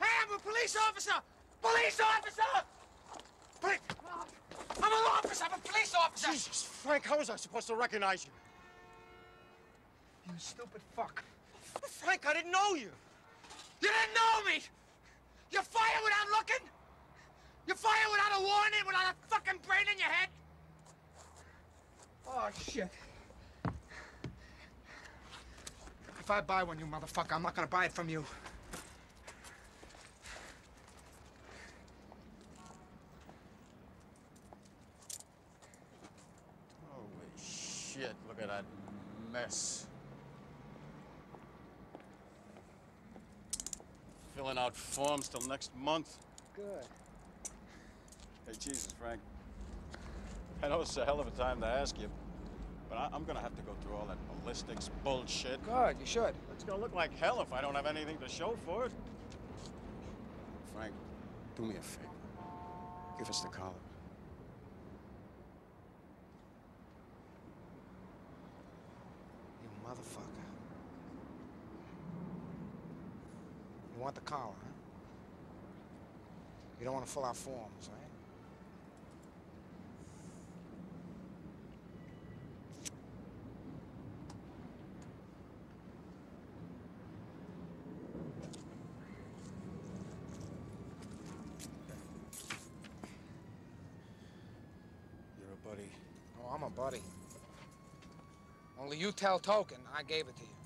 Hey, I'm a police officer! Police officer! Police... I'm an officer! I'm a police officer! Jesus, Frank, how was I supposed to recognize you? You stupid fuck. Frank, I didn't know you. You didn't know me! You fire without looking? You fire without a warning, without a fucking brain in your head? Oh, shit. If I buy one, you motherfucker, I'm not gonna buy it from you. Shit, look at that mess. Filling out forms till next month. Good. Hey, Jesus, Frank. I know it's a hell of a time to ask you, but I am gonna have to go through all that ballistics bullshit. Good, you should. It's gonna look like hell if I don't have anything to show for it. Frank, do me a favor. Give us the collar. You motherfucker. You want the collar, huh? You don't want to fill out forms, right? You're a buddy. Oh, I'm a buddy. Only you tell Token I gave it to you.